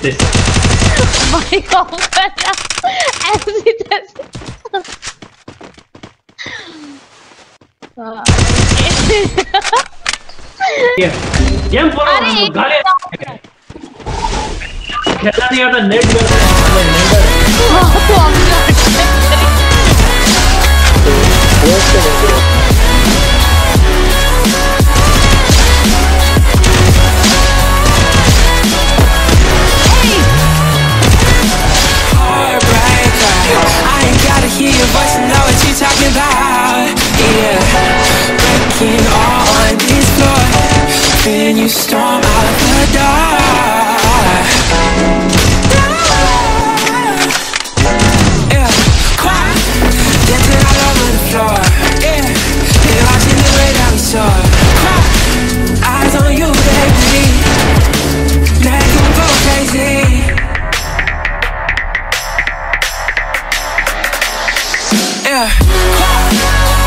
this. भाई कौन कर रहा ऐसी गेम बोलो गाली खेलना नहीं आता net Then you storm out the door. Yeah, quiet, dancing all over the floor. Yeah, been watching the way that we soar. Quiet, eyes on you, baby. Make 'em go crazy. Yeah.